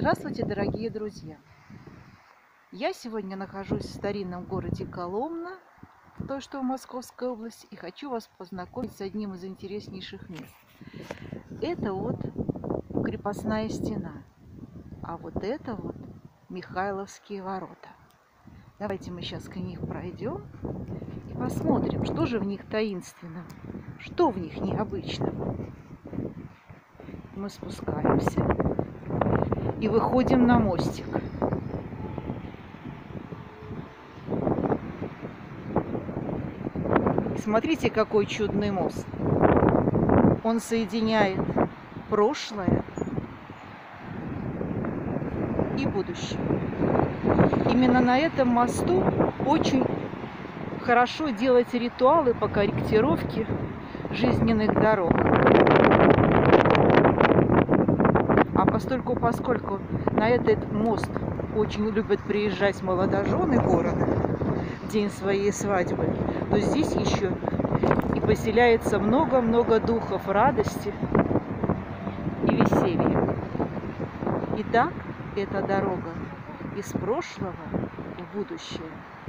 Здравствуйте, дорогие друзья! Я сегодня нахожусь в старинном городе Коломна, то, что в Московской области, и хочу вас познакомить с одним из интереснейших мест. Это вот крепостная стена, а вот это вот Михайловские ворота. Давайте мы сейчас к них пройдем и посмотрим, что же в них таинственного, что в них необычного. Мы спускаемся и выходим на мостик. Смотрите, какой чудный мост. Он соединяет прошлое и будущее. Именно на этом мосту очень хорошо делать ритуалы по корректировке жизненных дорог. А постольку, поскольку на этот мост очень любят приезжать молодожены города в день своей свадьбы, то здесь еще и поселяется много-много духов радости и веселья. Итак, эта дорога из прошлого в будущее –